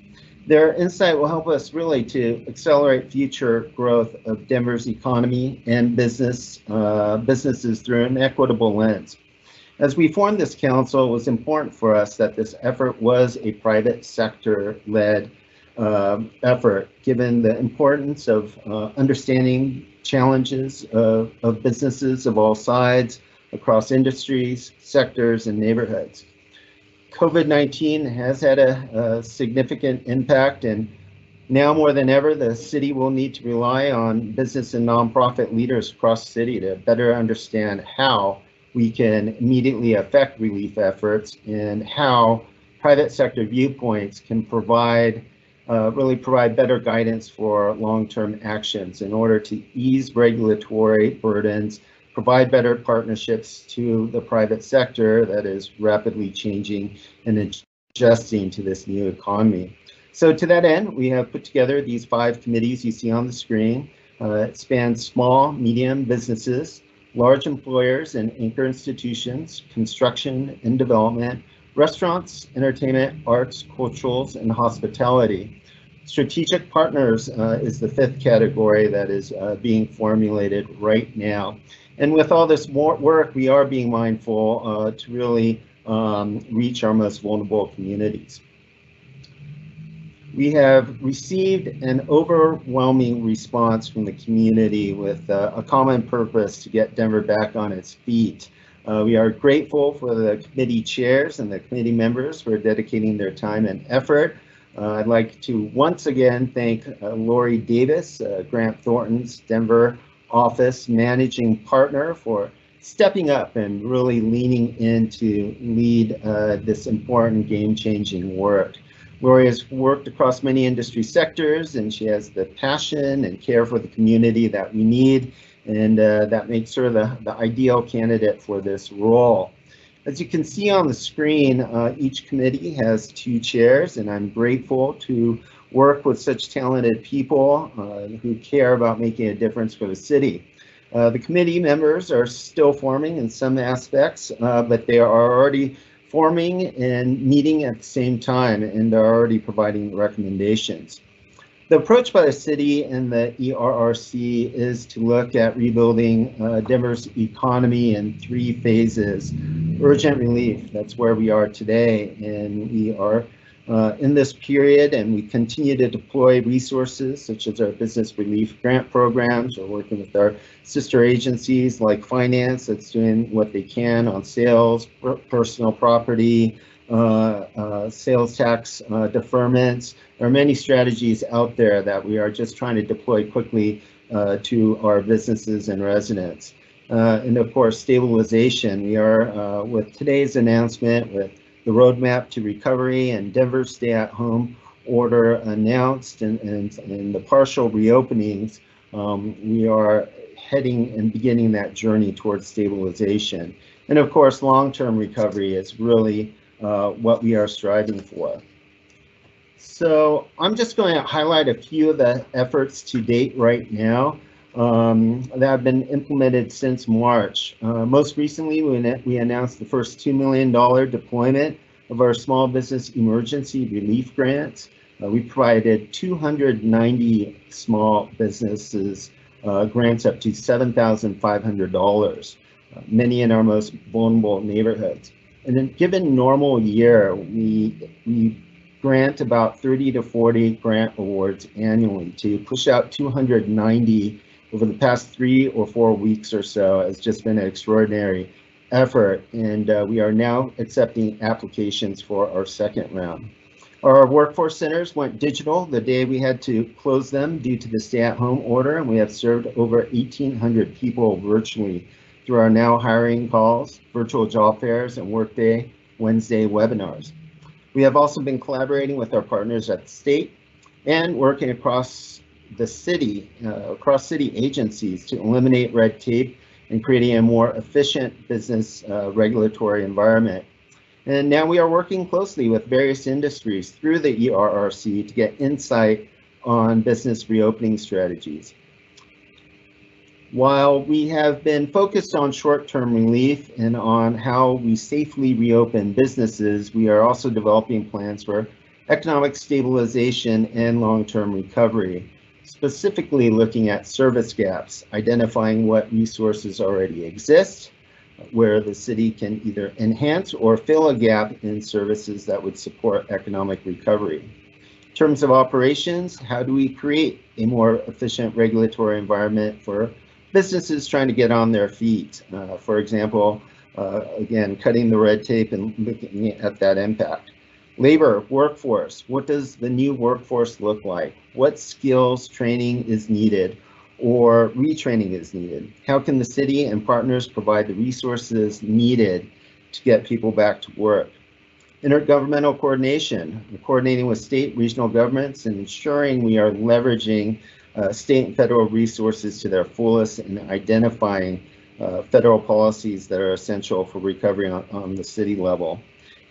Speaker 7: Their insight will help us really to accelerate future growth of Denver's economy and business uh, businesses through an equitable lens. As we formed this council, it was important for us that this effort was a private sector led uh, effort, given the importance of uh, understanding challenges of, of businesses of all sides across industries, sectors, and neighborhoods. COVID-19 has had a, a, significant impact and now more than ever, the city will need to rely on business and nonprofit leaders across the city to better understand how we can immediately affect relief efforts and how private sector viewpoints can provide uh, really provide better guidance for long-term actions in order to ease regulatory burdens, provide better partnerships to the private sector that is rapidly changing and adjusting to this new economy. So to that end, we have put together these five committees you see on the screen. Uh, it spans small, medium businesses, large employers and anchor institutions, construction and development, restaurants, entertainment, arts, culturals, and hospitality. Strategic partners uh, is the fifth category that is uh, being formulated right now. And with all this work, we are being mindful uh, to really um, reach our most vulnerable communities. We have received an overwhelming response from the community with uh, a common purpose to get Denver back on its feet. Uh, we are grateful for the committee chairs and the committee members for dedicating their time and effort. Uh, I'd like to once again thank uh, Lori Davis, uh, Grant Thornton's Denver office managing partner for stepping up and really leaning in to lead uh, this important game-changing work. Lori has worked across many industry sectors and she has the passion and care for the community that we need and uh, that makes her the, the ideal candidate for this role. As you can see on the screen, uh, each committee has two chairs, and I'm grateful to work with such talented people uh, who care about making a difference for the city. Uh, the committee members are still forming in some aspects, uh, but they are already forming and meeting at the same time and are already providing recommendations. The approach by the city and the ERRC is to look at rebuilding uh, Denver's economy in three phases. Urgent relief, that's where we are today, and we are uh, in this period and we continue to deploy resources such as our business relief grant programs. We're working with our sister agencies like finance that's doing what they can on sales, personal property, Uh, uh, sales tax uh, deferments. There are many strategies out there that we are just trying to deploy quickly uh, to our businesses and residents. and of course, stabilization. We are, with today's announcement, with the roadmap to recovery and Denver stay-at-home order announced and, and, and the partial reopenings, um, we are heading and beginning that journey towards stabilization. And of course, long-term recovery is really uh, what we are striving for. So I'm just going to highlight a few of the efforts to date right now um, that have been implemented since March. Uh, most recently, we, we announced the first $2 million deployment of our small business emergency relief grants. Uh, we provided 290 small businesses uh, grants up to $7,500, uh, many in our most vulnerable neighborhoods. In a given normal year, we, we grant about 30 to 40 grant awards annually. To push out 290 over the past three or four weeks or so has just been an extraordinary effort, and uh, we are now accepting applications for our second round. Our workforce centers went digital the day we had to close them due to the stay-at-home order, and we have served over 1,800 people virtually through our now hiring calls, virtual job fairs, and Workday Wednesday webinars. We have also been collaborating with our partners at the state and working across the city, uh, across city agencies to eliminate red tape and creating a more efficient business uh, regulatory environment. And now we are working closely with various industries through the ERRC to get insight on business reopening strategies. While we have been focused on short-term relief and on how we safely reopen businesses, we are also developing plans for economic stabilization and long-term recovery, specifically looking at service gaps, identifying what resources already exist, where the city can either enhance or fill a gap in services that would support economic recovery. In terms of operations, how do we create a more efficient regulatory environment for businesses trying to get on their feet. Uh, for example, uh, again, cutting the red tape and looking at that impact. Labor, workforce, what does the new workforce look like? What skills training is needed or retraining is needed? How can the city and partners provide the resources needed to get people back to work? Intergovernmental coordination, coordinating with state, regional governments and ensuring we are leveraging uh, state and federal resources to their fullest and identifying uh, federal policies that are essential for recovery on, on, the city level.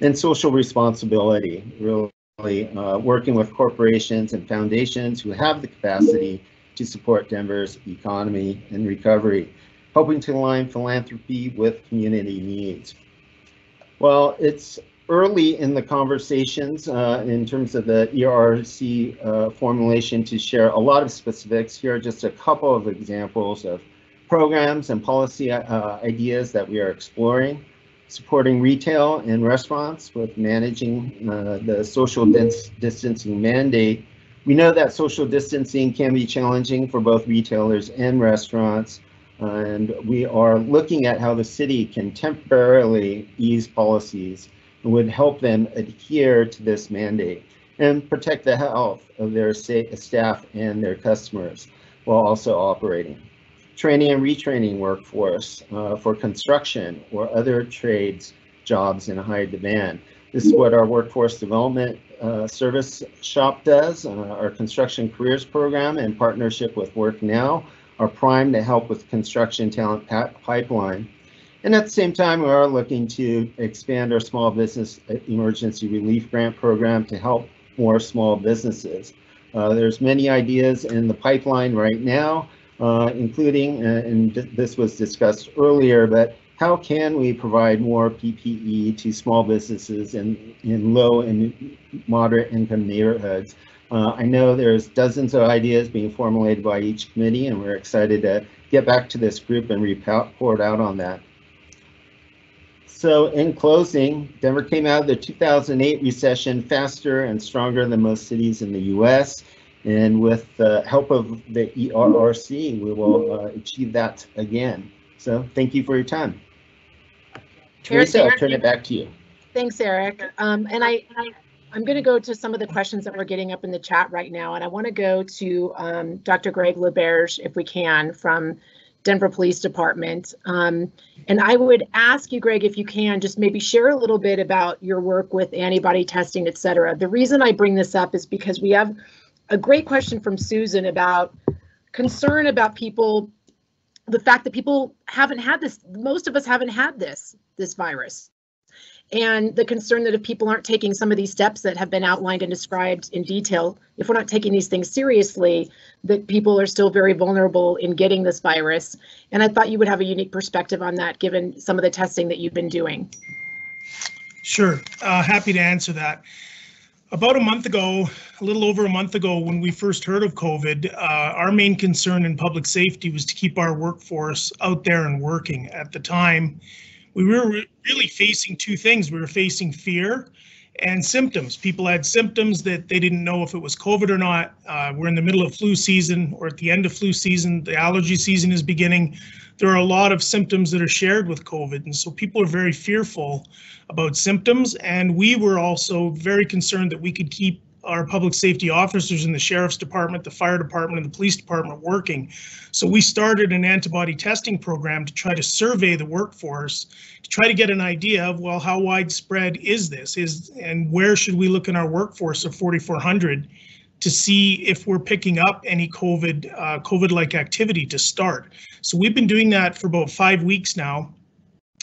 Speaker 7: And social responsibility, really uh, working with corporations and foundations who have the capacity to support Denver's economy and recovery, helping to align philanthropy with community needs. Well, it's early in the conversations uh, in terms of the ERC uh, formulation to share a lot of specifics. Here are just a couple of examples of programs and policy uh, ideas that we are exploring. Supporting retail and restaurants with managing uh, the social distancing mandate. We know that social distancing can be challenging for both retailers and restaurants. and we are looking at how the city can temporarily ease policies would help them adhere to this mandate and protect the health of their staff and their customers while also operating. Training and retraining workforce uh, for construction or other trades jobs in high demand. This is what our workforce development uh, service shop does. Uh, our construction careers program in partnership with Work Now are primed to help with construction talent pipeline and at the same time, we are looking to expand our small business emergency relief grant program to help more small businesses. Uh, there's many ideas in the pipeline right now, uh, including, uh, and this was discussed earlier, but how can we provide more PPE to small businesses in, in low and moderate income neighborhoods? Uh, I know there's dozens of ideas being formulated by each committee, and we're excited to get back to this group and report out on that. So in closing, Denver came out of the 2008 recession faster and stronger than most cities in the U.S. And with the help of the ERRC, we will uh, achieve that again. So thank you for your time. Teresa, I'll turn it back to you.
Speaker 1: Thanks, Eric. Um, and I, I I'm going to go to some of the questions that we're getting up in the chat right now, and I want to go to um, Dr. Greg LaBerge, if we can, from Denver Police Department. Um, and I would ask you, Greg, if you can, just maybe share a little bit about your work with antibody testing, et cetera. The reason I bring this up is because we have a great question from Susan about concern about people, the fact that people haven't had this, most of us haven't had this, this virus. And the concern that if people aren't taking some of these steps that have been outlined and described in detail, if we're not taking these things seriously, that people are still very vulnerable in getting this virus. And I thought you would have a unique perspective on that, given some of the testing that you've been doing.
Speaker 8: Sure, uh, happy to answer that. About a month ago, a little over a month ago, when we first heard of COVID, uh, our main concern in public safety was to keep our workforce out there and working. At the time, we were really facing two things. We were facing fear and symptoms. People had symptoms that they didn't know if it was COVID or not. Uh, we're in the middle of flu season or at the end of flu season. The allergy season is beginning. There are a lot of symptoms that are shared with COVID. And so people are very fearful about symptoms. And we were also very concerned that we could keep our public safety officers in the sheriff's department, the fire department, and the police department working. So we started an antibody testing program to try to survey the workforce to try to get an idea of well, how widespread is this? Is and where should we look in our workforce of 4,400 to see if we're picking up any COVID uh, COVID-like activity to start? So we've been doing that for about five weeks now.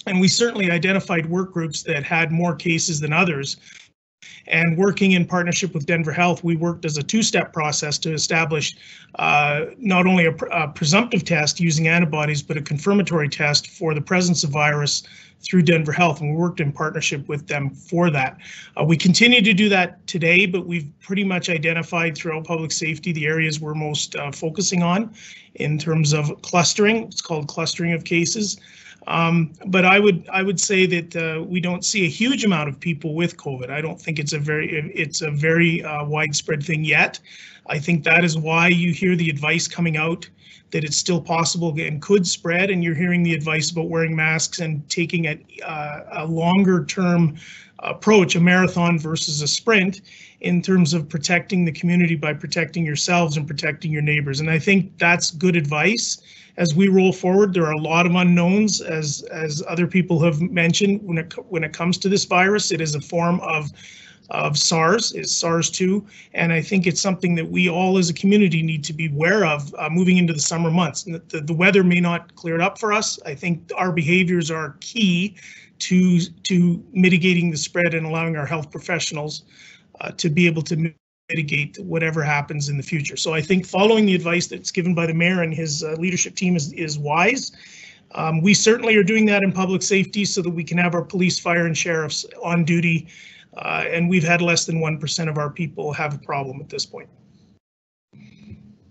Speaker 8: And we certainly identified work groups that had more cases than others. And working in partnership with Denver Health, we worked as a two-step process to establish uh, not only a, pr- a presumptive test using antibodies, but a confirmatory test for the presence of virus through Denver Health, and we worked in partnership with them for that. Uh, we continue to do that today, but we've pretty much identified throughout public safety the areas we're most uh, focusing on in terms of clustering. It's called clustering of cases. Um, but I would I would say that uh, we don't see a huge amount of people with COVID. I don't think it's a very it's a very uh, widespread thing yet. I think that is why you hear the advice coming out that it's still possible and could spread, and you're hearing the advice about wearing masks and taking a, uh, a longer term approach, a marathon versus a sprint, in terms of protecting the community by protecting yourselves and protecting your neighbors. And I think that's good advice as we roll forward. There are a lot of unknowns, as as other people have mentioned. When it when it comes to this virus, it is a form of of SARS, is SARS-2, and I think it's something that we all as a community need to be aware of uh, moving into the summer months. The, the weather may not clear it up for us. I think our behaviors are key to to mitigating the spread and allowing our health professionals uh, to be able to mitigate whatever happens in the future. So I think following the advice that's given by the mayor and his uh, leadership team is is wise. Um, we certainly are doing that in public safety so that we can have our police, fire, and sheriffs on duty. Uh, and we've had less than 1% of our people have a problem at this point.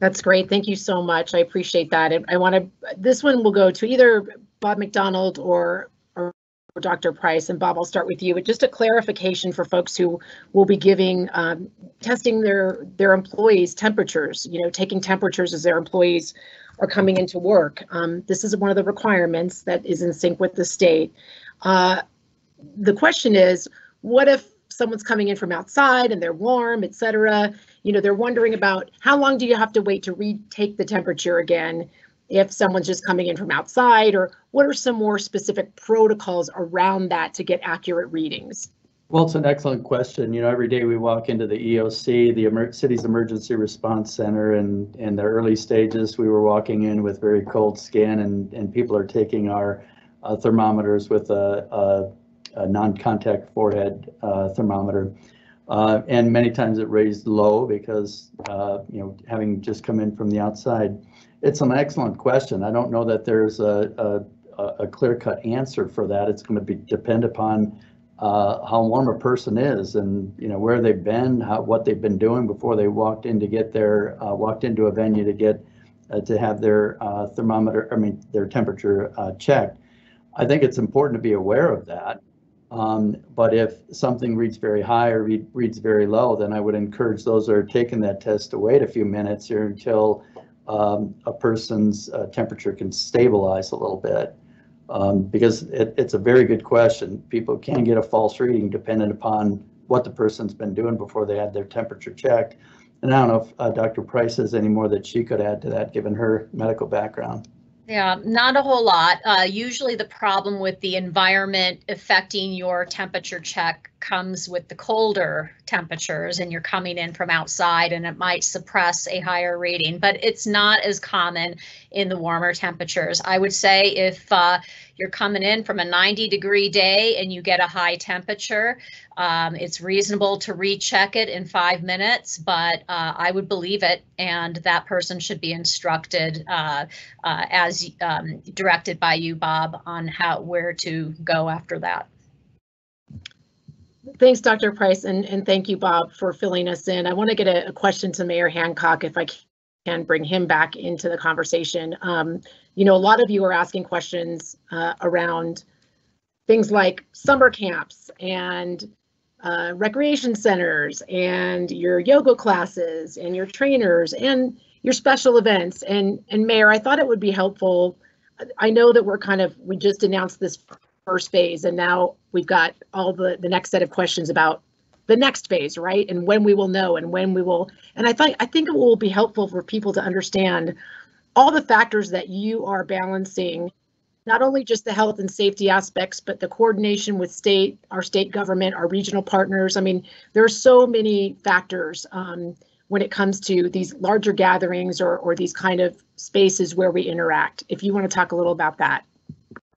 Speaker 1: That's great. Thank you so much. I appreciate that. And I want to, this one will go to either Bob McDonald or Dr. Price. And Bob, I'll start with you. But just a clarification for folks who will be giving, um, testing their, their employees' temperatures, you know, taking temperatures as their employees are coming into work. Um, this is one of the requirements that is in sync with the state. Uh, the question is, what if someone's coming in from outside and they're warm, et cetera? You know, they're wondering about how long do you have to wait to retake the temperature again if someone's just coming in from outside, or what are some more specific protocols around that to get accurate readings?
Speaker 5: Well, it's an excellent question. You know, every day we walk into the EOC, the Emer- city's emergency response center, and in the early stages, we were walking in with very cold skin, and and people are taking our uh, thermometers with a, a, a non-contact forehead uh, thermometer, uh, and many times it raised low because uh, you know having just come in from the outside. It's an excellent question. I don't know that there's a a, a clear-cut answer for that. It's going to be depend upon uh, how warm a person is and you know where they've been, how, what they've been doing before they walked in to get their uh, walked into a venue to get uh, to have their uh, thermometer, I mean their temperature uh, checked. I think it's important to be aware of that. Um, but if something reads very high or read, reads very low, then I would encourage those that are taking that test to wait a few minutes here until um, a person's uh, temperature can stabilize a little bit um, because it, it's a very good question. People can get a false reading dependent upon what the person's been doing before they had their temperature checked. And I don't know if uh, Dr. Price has any more that she could add to that, given her medical background.
Speaker 6: Yeah, not a whole lot. Uh, usually the problem with the environment affecting your temperature check comes with the colder temperatures and you're coming in from outside and it might suppress a higher reading, but it's not as common in the warmer temperatures. I would say if uh, you're coming in from a 90 degree day and you get a high temperature, um, it's reasonable to recheck it in five minutes, but uh, I would believe it and that person should be instructed uh, uh, as um, directed by you, Bob, on how where to go after that.
Speaker 1: Thanks, Dr. Price, and, and thank you, Bob, for filling us in. I want to get a, a question to Mayor Hancock if I can bring him back into the conversation. Um, you know, a lot of you are asking questions uh, around things like summer camps and uh, recreation centers and your yoga classes and your trainers and your special events. And, and Mayor, I thought it would be helpful. I know that we're kind of, we just announced this first phase and now we've got all the, the next set of questions about the next phase, right? And when we will know and when we will, and I think, I think it will be helpful for people to understand all the factors that you are balancing not only just the health and safety aspects, but the coordination with state, our state government, our regional partners. I mean, there are so many factors um, when it comes to these larger gatherings or, or these kind of spaces where we interact. If you want to talk a little about that.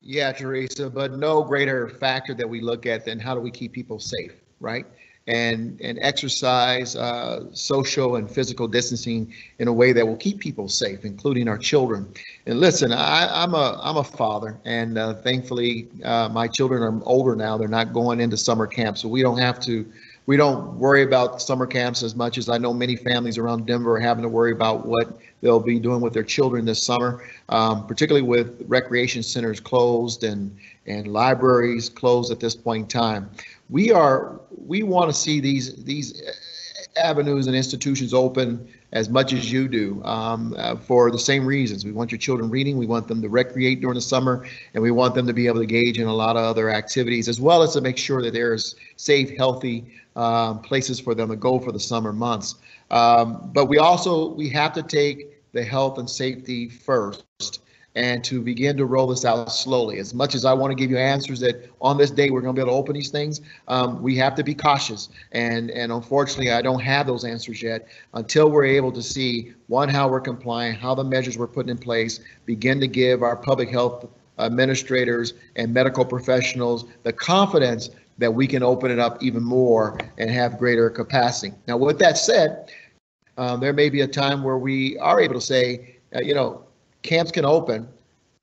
Speaker 2: Yeah, Teresa, but no greater factor that we look at than how do we keep people safe, right? and and exercise uh, social and physical distancing in a way that will keep people safe, including our children. And listen, I, am a I'm a father, and uh, thankfully uh, my children are older now. They're not going into summer camp, so we don't have to. We don't worry about summer camps as much as I know many families around Denver are having to worry about what they'll be doing with their children this summer, um, particularly with recreation centers closed and and libraries closed at this point in time we are we want to see these these avenues and institutions open as much as you do um, uh, for the same reasons. We want your children reading, we want them to recreate during the summer, and we want them to be able to engage in a lot of other activities, as well as to make sure that there's safe, healthy um, places for them to go for the summer months. Um, but we also we have to take the health and safety first and to begin to roll this out slowly. As much as I want to give you answers that on this day we're going to be able to open these things, um, we have to be cautious. And and unfortunately, I don't have those answers yet until we're able to see one how we're complying, how the measures we're putting in place begin to give our public health administrators and medical professionals the confidence that we can open it up even more and have greater capacity. Now, with that said, um, there may be a time where we are able to say, uh, you know, camps can open.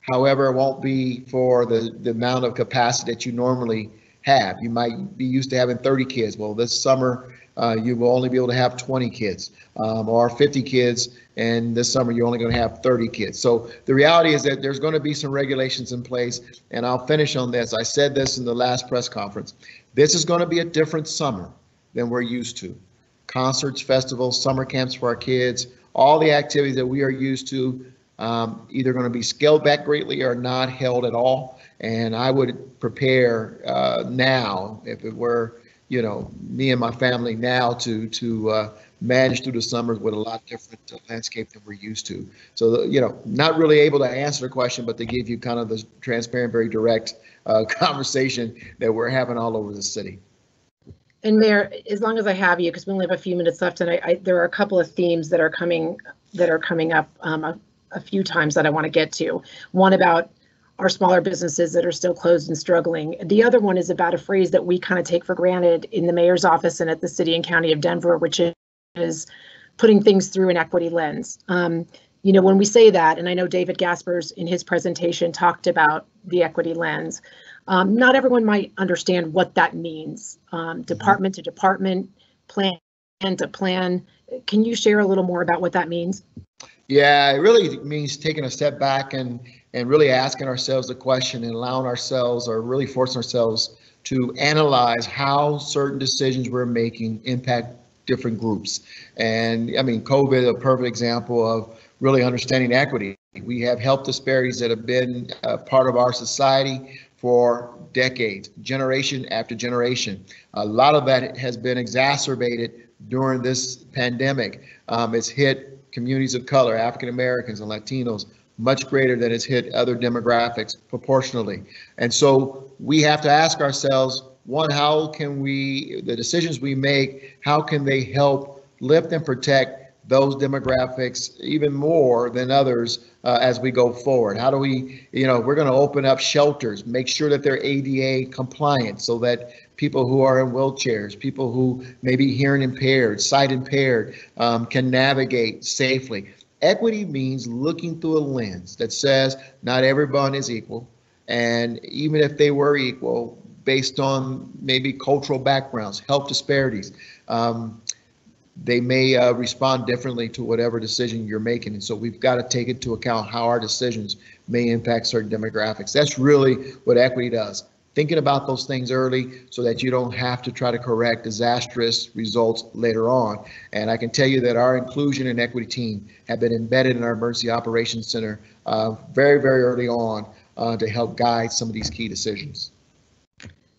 Speaker 2: However, it won't be for the, the amount of capacity that you normally have. You might be used to having 30 kids. Well, this summer, uh, you will only be able to have 20 kids um, or 50 kids, and this summer you're only going to have 30 kids. So the reality is that there's going to be some regulations in place, and I'll finish on this. I said this in the last press conference. This is going to be a different summer than we're used to. Concerts, festivals, summer camps for our kids, all the activities that we are used to um, either going to be scaled back greatly or not held at all. And I would prepare uh, now, if it were, you know, me and my family now to to uh, manage through the summers with a lot different uh, landscape than we're used to. So, you know, not really able to answer the question, but to give you kind of the transparent, very direct uh, conversation that we're having all over the city.
Speaker 1: And Mayor, as long as I have you, because we only have a few minutes left, and I, I, there are a couple of themes that are coming that are coming up. Um, a few times that I want to get to. One about our smaller businesses that are still closed and struggling. The other one is about a phrase that we kind of take for granted in the mayor's office and at the city and county of Denver, which is putting things through an equity lens. Um, you know, when we say that, and I know David Gaspers in his presentation talked about the equity lens, um, not everyone might understand what that means. Um, department to department, plan to plan. Can you share a little more about what that means?
Speaker 2: Yeah, it really means taking a step back and and really asking ourselves the question and allowing ourselves or really forcing ourselves to analyze how certain decisions we're making impact different groups. And I mean, COVID, a perfect example of really understanding equity. We have health disparities that have been a part of our society for decades, generation after generation. A lot of that has been exacerbated during this pandemic. Um, it's hit communities of color, African Americans and Latinos much greater than it's hit other demographics proportionally. And so we have to ask ourselves, one, how can we, the decisions we make, how can they help lift and protect those demographics even more than others uh, as we go forward? How do we, you know, we're going to open up shelters, make sure that they're ADA compliant so that people who are in wheelchairs, people who may be hearing impaired, sight impaired, um, can navigate safely. Equity means looking through a lens that says not everyone is equal. And even if they were equal, based on maybe cultural backgrounds, health disparities, um, they may uh, respond differently to whatever decision you're making. And so we've got to take into account how our decisions may impact certain demographics. That's really what equity does. Thinking about those things early so that you don't have to try to correct disastrous results later on. And I can tell you that our inclusion and equity team have been embedded in our emergency operations center uh, very, very early on uh, to help guide some of these key decisions.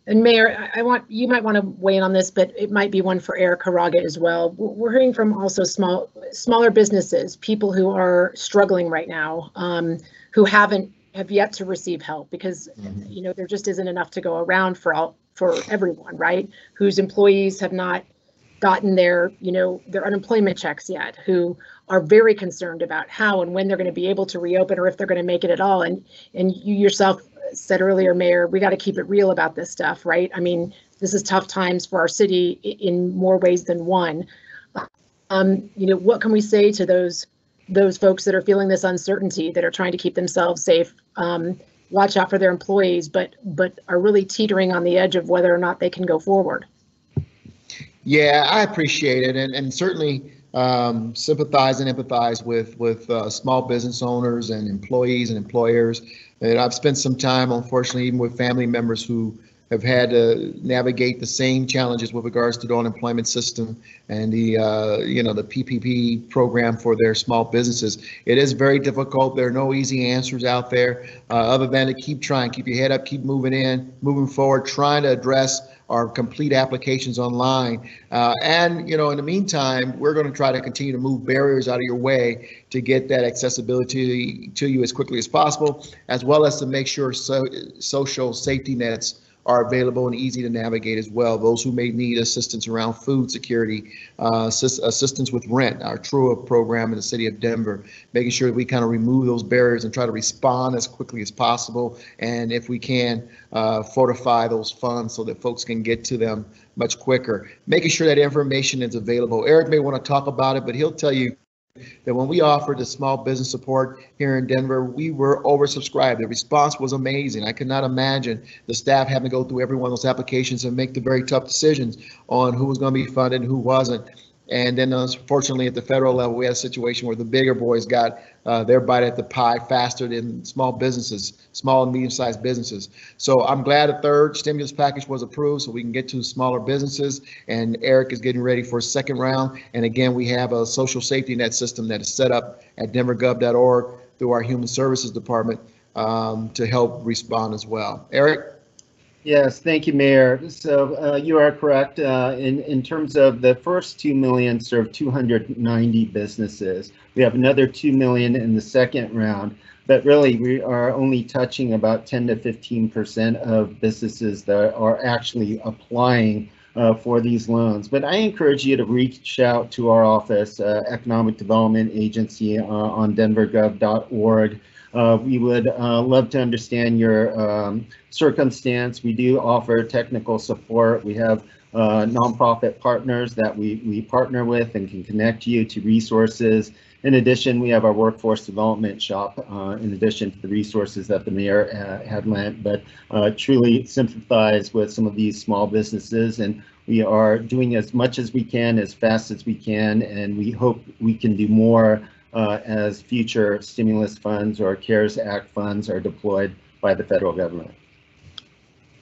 Speaker 1: And Mayor, I- want, you might want to weigh in on this, but it might be one for Eric Hiraga as well. We're hearing from also small, smaller businesses, people who are struggling right now, um, who haven't, have yet to receive help because,
Speaker 2: Mhm.
Speaker 1: you know, there just isn't enough to go around for all, for everyone, right? Whose employees have not gotten their, you know, their unemployment checks yet, who are very concerned about how and when they're going to be able to reopen or if they're going to make it at all. And, and you yourself said earlier, Mayor, we got to keep it real about this stuff, right? I mean, this is tough times for our city in more ways than one. Um, you know, what can we say to those those folks that are feeling this uncertainty, that are trying to keep themselves safe? Um, watch out for their employees, but but are really teetering on the edge of whether or not they can go forward.
Speaker 2: Yeah, I appreciate it, and and certainly um, sympathize and empathize with with uh, small business owners and employees and employers. And I've spent some time, unfortunately, even with family members who have had to navigate the same challenges with regards to the unemployment system and the uh, you know the PPP program for their small businesses. It is very difficult. There are no easy answers out there, uh, other than to keep trying, keep your head up, keep moving in, moving forward, trying to address our complete applications online. Uh, and, you know, in the meantime, we're going to try to continue to move barriers out of your way to get that accessibility to you as quickly as possible, as well as to make sure so, social safety nets are available and easy to navigate as well. Those who may need assistance around food security, uh, assist, assistance with rent, our TRUA program in the city of Denver, making sure that we kind of remove those barriers and try to respond as quickly as possible. And if we can, uh, fortify those funds so that folks can get to them much quicker. Making sure that information is available. Eric may want to talk about it, but he'll tell you that when we offered the small business support here in Denver, we were oversubscribed. The response was amazing. I could not imagine the staff having to go through every one of those applications and make the very tough decisions on who was going to be funded and who wasn't. And then unfortunately, at the federal level, we had a situation where the bigger boys got uh, their bite at the pie faster than small businesses, small and medium-sized businesses. So I'm glad a third stimulus package was approved so we can get to smaller businesses. And Eric is getting ready for a second round. And again, we have a social safety net system that is set up at denvergov.org through our Human Services Department um, to help respond as well. Eric?
Speaker 7: Yes, thank you, Mayor. So uh, you are correct. Uh, in, in terms of the first 2 million serve 290 businesses. We have another 2 million in the second round. But really, we are only touching about 10 to 15% of businesses that are actually applying uh, for these loans. But I encourage you to reach out to our office, uh, Economic Development Agency uh, on denvergov.org. Uh, we would uh, love to understand your um, circumstance. We do offer technical support. We have uh, nonprofit partners that we, we partner with and can connect you to resources. In addition, we have our workforce development shop, uh, in addition to the resources that the mayor uh, had lent, but uh, truly sympathize with some of these small businesses. And we are doing as much as we can, as fast as we can, and we hope we can do more uh, as future stimulus funds or CARES Act funds are deployed by the federal government.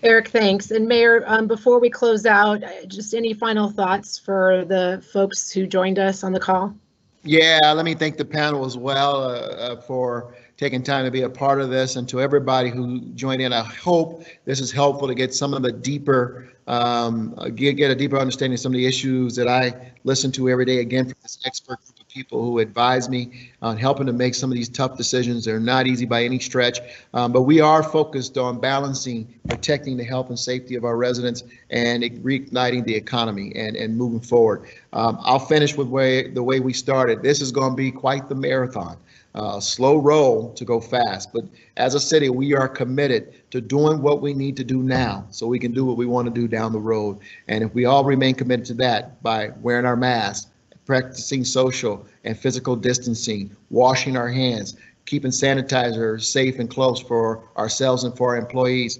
Speaker 1: Eric, thanks. And Mayor, um, before we close out, uh, just any final thoughts for the folks who joined us on the call?
Speaker 2: Yeah, let me thank the panel as well uh, uh, for taking time to be a part of this and to everybody who joined in. I hope this is helpful to get some of the deeper, um, uh, get, get a deeper understanding of some of the issues that I listen to every day again from this expert group of people who advise me on helping to make some of these tough decisions. They're not easy by any stretch, um, but we are focused on balancing, protecting the health and safety of our residents and reigniting the economy and, and moving forward. Um, I'll finish with way, the way we started. This is going to be quite the marathon. Uh, slow roll to go fast, but as a city, we are committed to doing what we need to do now so we can do what we want to do down the road. And if we all remain committed to that by wearing our masks, practicing social and physical distancing, washing our hands, keeping sanitizer safe and close for ourselves and for our employees,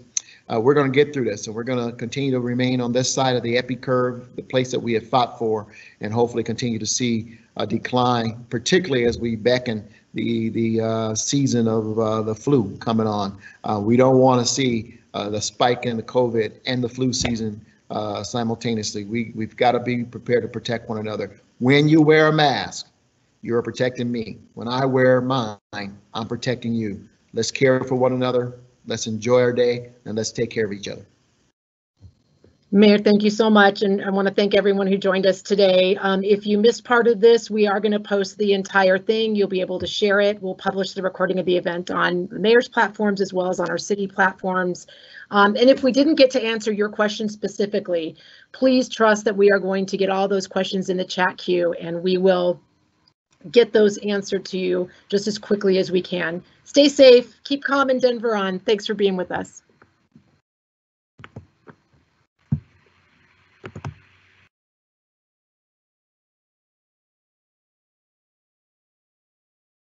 Speaker 2: uh, we're going to get through this and we're going to continue to remain on this side of the epi curve, the place that we have fought for, and hopefully continue to see a decline, particularly as we beckon the the uh, season of uh, the flu coming on. Uh, we don't want to see uh, the spike in the COVID and the flu season uh, simultaneously. We we've got to be prepared to protect one another. When you wear a mask, you're protecting me. When I wear mine, I'm protecting you. Let's care for one another. Let's enjoy our day and let's take care of each other.
Speaker 1: Mayor, thank you so much, and I want to thank everyone who joined us today. Um, if you missed part of this, we are going to post the entire thing. You'll be able to share it. We'll publish the recording of the event on the mayor's platforms as well as on our city platforms. Um, and if we didn't get to answer your question specifically, please trust that we are going to get all those questions in the chat queue and we will get those answered to you just as quickly as we can. Stay safe, keep calm in Denver on. Thanks for being with us.